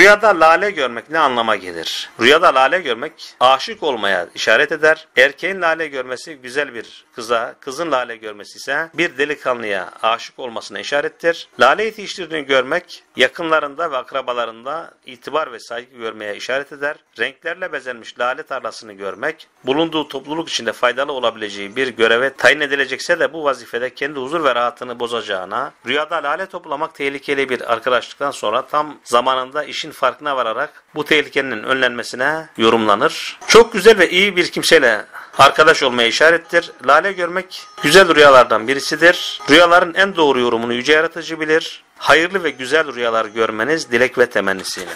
Rüyada lale görmek ne anlama gelir? Rüyada lale görmek aşık olmaya işaret eder. Erkeğin lale görmesi güzel bir kıza, kızın lale görmesi ise bir delikanlıya aşık olmasına işarettir. Lale yetiştirdiğini görmek yakınlarında ve akrabalarında itibar ve saygı görmeye işaret eder. Renklerle bezenmiş lale tarlasını görmek bulunduğu topluluk içinde faydalı olabileceği bir göreve tayin edilecekse de bu vazifede kendi huzur ve rahatını bozacağına, rüyada lale toplamak tehlikeli bir arkadaşlıktan sonra tam zamanında işin farkına vararak bu tehlikenin önlenmesine yorumlanır. Çok güzel ve iyi bir kimseyle arkadaş olmaya işarettir. Lale görmek güzel rüyalardan birisidir. Rüyaların en doğru yorumunu yüce yaratıcı bilir. Hayırlı ve güzel rüyalar görmeniz dilek ve temennisiyle.